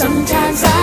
Sometimes I